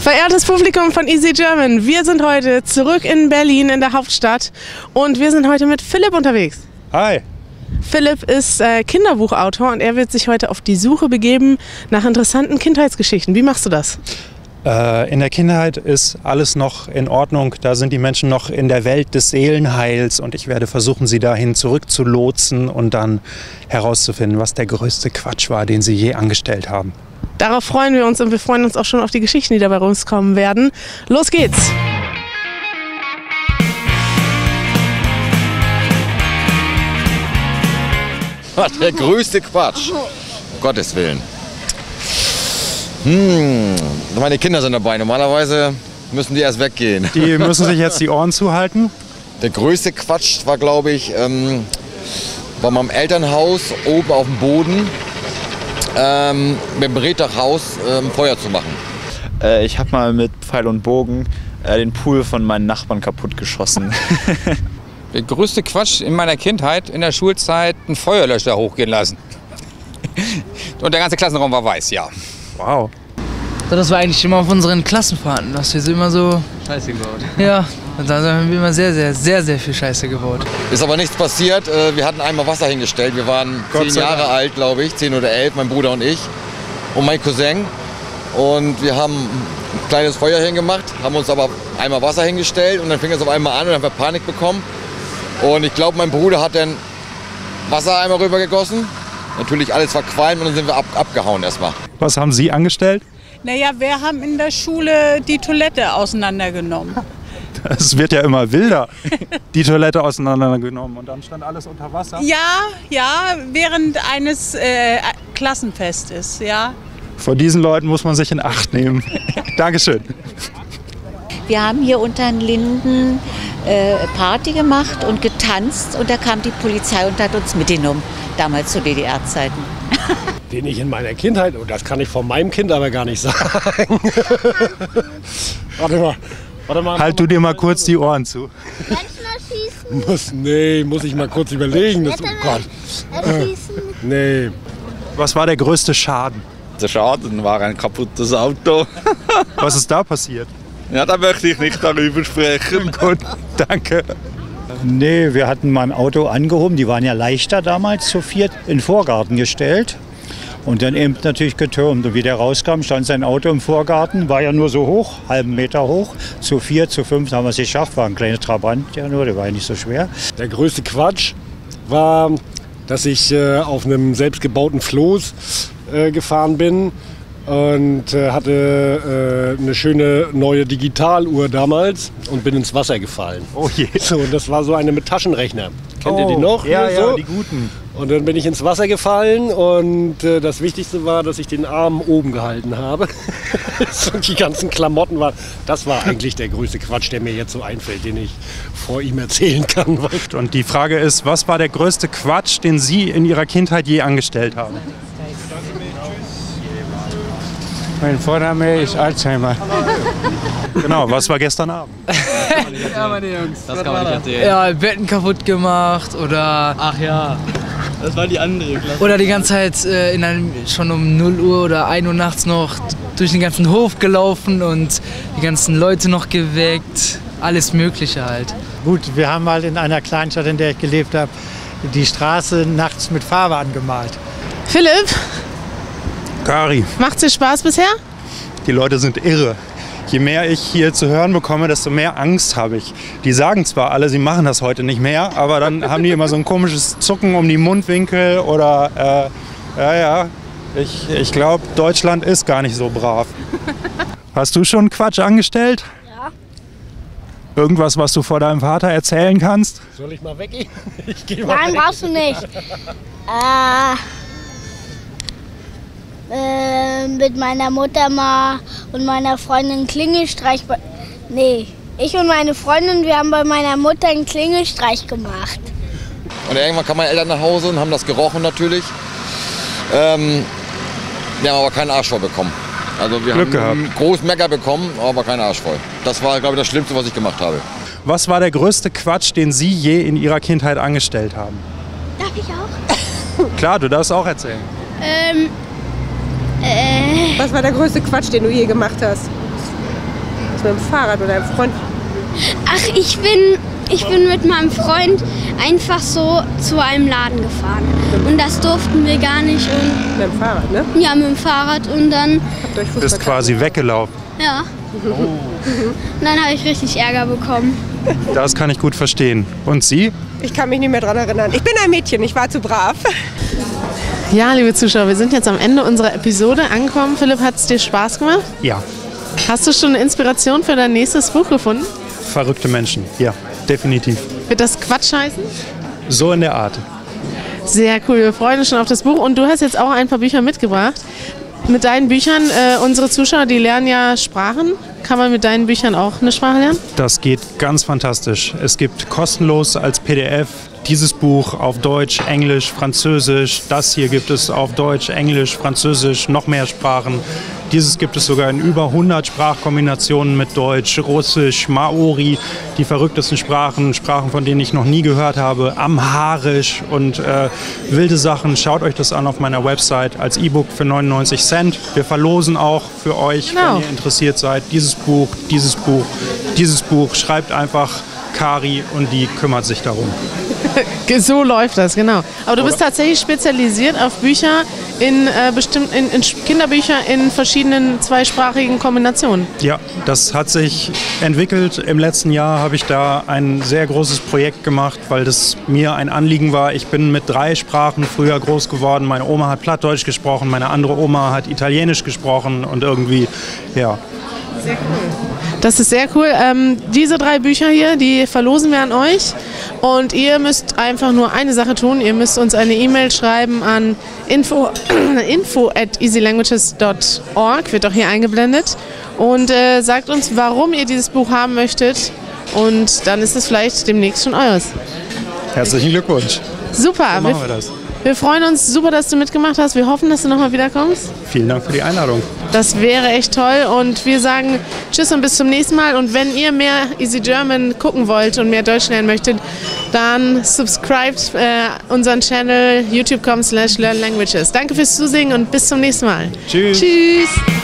Verehrtes Publikum von Easy German, wir sind heute zurück in Berlin, in der Hauptstadt. Und wir sind heute mit Philipp unterwegs. Hi. Philipp ist äh, Kinderbuchautor und er wird sich heute auf die Suche begeben nach interessanten Kindheitsgeschichten. Wie machst du das? Äh, in der Kindheit ist alles noch in Ordnung. Da sind die Menschen noch in der Welt des Seelenheils und ich werde versuchen, sie dahin zurückzulotsen und dann herauszufinden, was der größte Quatsch war, den sie je angestellt haben. Darauf freuen wir uns und wir freuen uns auch schon auf die Geschichten, die dabei rauskommen werden. Los geht's! Was der größte Quatsch. Um Gottes Willen. Hm, meine Kinder sind dabei. Normalerweise müssen die erst weggehen. Die müssen sich jetzt die Ohren zuhalten. Der größte Quatsch war, glaube ich, ähm, bei meinem Elternhaus oben auf dem Boden ähm, mit dem Reddachhaus ähm, Feuer zu machen. Äh, ich habe mal mit Pfeil und Bogen äh, den Pool von meinen Nachbarn kaputt geschossen. Der größte Quatsch in meiner Kindheit, in der Schulzeit, einen Feuerlöscher hochgehen lassen. Und der ganze Klassenraum war weiß, ja. Wow. Das war eigentlich immer auf unseren Klassenfahrten, dass wir so immer so. Scheiße gebaut. Ja, und da haben wir immer sehr, sehr, sehr, sehr viel Scheiße gebaut. Ist aber nichts passiert. Äh, Wir hatten einmal Wasser hingestellt. Wir waren Gott zehn Jahre Dank. alt, glaube ich, zehn oder elf, mein Bruder und ich und mein Cousin. Und wir haben ein kleines Feuer hingemacht, haben uns aber einmal Wasser hingestellt und dann fing es auf einmal an und dann haben wir Panik bekommen. Und ich glaube, mein Bruder hat dann Wasser einmal rübergegossen. Natürlich alles verqualmt und dann sind wir ab, abgehauen erstmal. Was haben Sie angestellt? Naja, wir haben in der Schule die Toilette auseinandergenommen. Es wird ja immer wilder. Die Toilette auseinandergenommen und dann stand alles unter Wasser. Ja, ja, während eines äh, Klassenfestes, ja. Vor diesen Leuten muss man sich in Acht nehmen. Dankeschön. Wir haben hier unter den Linden äh, Party gemacht und getanzt und da kam die Polizei und hat uns mitgenommen, damals zu DDR-Zeiten. Den ich in meiner Kindheit, und das kann ich von meinem Kind aber gar nicht sagen. warte mal, warte mal. Halt du dir mal kurz die Ohren zu. Muss, nee, muss ich mal kurz überlegen. Das, oh Gott. Äh, nee. Was war der größte Schaden? Der Schaden war ein kaputtes Auto. Was ist da passiert? Ja, da möchte ich nicht darüber sprechen. Gut, danke. Nee, wir hatten mein Auto angehoben. Die waren ja leichter damals zu viert in den Vorgarten gestellt. Und dann eben natürlich getürmt. Und wie der rauskam, stand sein Auto im Vorgarten. War ja nur so hoch, halben Meter hoch. Zu vier, zu fünf haben wir es geschafft. War ein kleiner Trabant ja nur, der war ja nicht so schwer. Der größte Quatsch war, dass ich äh, auf einem selbstgebauten Floß äh, gefahren bin und äh, hatte äh, eine schöne neue Digitaluhr damals und bin ins Wasser gefallen. Oh je. So, und das war so eine mit Taschenrechner. Kennt ihr die Oh, noch? Ja, Hier ja, so? die guten. Und dann bin ich ins Wasser gefallen und äh, das Wichtigste war, dass ich den Arm oben gehalten habe. und die ganzen Klamotten waren. Das war eigentlich der größte Quatsch, der mir jetzt so einfällt, den ich vor ihm erzählen kann. Und die Frage ist, was war der größte Quatsch, den Sie in Ihrer Kindheit je angestellt haben? Mein Vorname ist Alzheimer. Genau, was war gestern Abend? Ja, meine Jungs. Das kann man nicht erzählen. Ja, Betten kaputt gemacht oder. Ach ja, das war die andere Klasse. Oder die ganze Zeit äh, in einem, schon um 0 Uhr oder 1 Uhr nachts noch durch den ganzen Hof gelaufen und die ganzen Leute noch geweckt. Alles Mögliche halt. Gut, wir haben mal in einer Kleinstadt, in der ich gelebt habe, die Straße nachts mit Farbe angemalt. Philipp, Kari, macht's dir Spaß bisher? die Leute sind irre. Je mehr ich hier zu hören bekomme, desto mehr Angst habe ich. Die sagen zwar alle, sie machen das heute nicht mehr, aber dann haben die immer so ein komisches Zucken um die Mundwinkel oder äh, ja, ja. Ich, ich glaube, Deutschland ist gar nicht so brav. Hast du schon Quatsch angestellt? Ja. Irgendwas, was du vor deinem Vater erzählen kannst? Soll ich mal weggehen? Ich gehe mal Nein, weg. brauchst du nicht. Äh, äh, mit meiner Mutter mal und meiner Freundin Klingelstreich. Nee, ich und meine Freundin, wir haben bei meiner Mutter einen Klingelstreich gemacht. Und irgendwann kamen meine Eltern nach Hause und haben das gerochen natürlich. Ähm, wir haben aber keinen Arsch voll bekommen. Also wir Glück haben gehabt. groß Mecker bekommen, aber keinen Arsch voll. Das war, glaube ich, das Schlimmste, was ich gemacht habe. Was war der größte Quatsch, den Sie je in Ihrer Kindheit angestellt haben? Darf ich auch? Klar, du darfst auch erzählen. Ähm, äh, Was war der größte Quatsch, den du je gemacht hast? mit dem Fahrrad oder einem Freund? Ach, ich bin, ich bin mit meinem Freund einfach so zu einem Laden gefahren. Und das durften wir gar nicht. Und Mit dem Fahrrad, ne? ja, mit dem Fahrrad. Und dann, Du bist quasi weggelaufen. ja. Und dann habe ich richtig Ärger bekommen. Das kann ich gut verstehen. Und Sie? Ich kann mich nicht mehr dran erinnern. Ich bin ein Mädchen, ich war zu brav. Ja, liebe Zuschauer, wir sind jetzt am Ende unserer Episode angekommen. Philipp, hat es dir Spaß gemacht? Ja. Hast du schon eine Inspiration für dein nächstes Buch gefunden? Verrückte Menschen. Ja, definitiv. Wird das Quatsch heißen? So in der Art. Sehr cool, wir freuen uns schon auf das Buch. Und du hast jetzt auch ein paar Bücher mitgebracht. Mit deinen Büchern, äh, unsere Zuschauer, die lernen ja Sprachen. Kann man mit deinen Büchern auch eine Sprache lernen? Das geht ganz fantastisch. Es gibt kostenlos als PDF dieses Buch auf Deutsch, Englisch, Französisch. Das hier gibt es auf Deutsch, Englisch, Französisch, noch mehr Sprachen. Dieses gibt es sogar in über 100 Sprachkombinationen mit Deutsch, Russisch, Maori, die verrücktesten Sprachen, Sprachen, von denen ich noch nie gehört habe, Amharisch und äh, wilde Sachen. Schaut euch das an auf meiner Website als E-Book für 99 Cent. Wir verlosen auch für euch, Genau. wenn ihr interessiert seid, dieses Buch, dieses Buch, dieses Buch. Schreibt einfach Kari und die kümmert sich darum. so läuft das, genau. Aber du bist tatsächlich spezialisiert auf Bücher in äh, bestimmt in, in Kinderbücher in verschiedenen zweisprachigen Kombinationen. Ja, das hat sich entwickelt. Im letzten Jahr habe ich da ein sehr großes Projekt gemacht, weil das mir ein Anliegen war. Ich bin mit drei Sprachen früher groß geworden. Meine Oma hat Plattdeutsch gesprochen, meine andere Oma hat Italienisch gesprochen und irgendwie, ja. Das ist sehr cool. Ähm, diese drei Bücher hier, die verlosen wir an euch. Und ihr müsst einfach nur eine Sache tun. Ihr müsst uns eine E-Mail schreiben an info, info at easylanguages.org, wird auch hier eingeblendet. Und äh, sagt uns, warum ihr dieses Buch haben möchtet. Und dann ist es vielleicht demnächst schon eures. Herzlichen Glückwunsch. Super. So machen wir das. Wir freuen uns super, dass du mitgemacht hast. Wir hoffen, dass du nochmal wiederkommst. Vielen Dank für die Einladung. Das wäre echt toll und wir sagen Tschüss und bis zum nächsten Mal. Und wenn ihr mehr Easy German gucken wollt und mehr Deutsch lernen möchtet, dann subscribt äh, unseren Channel youtube.com slash learnlanguages. Danke fürs Zusehen und bis zum nächsten Mal. Tschüss. Tschüss.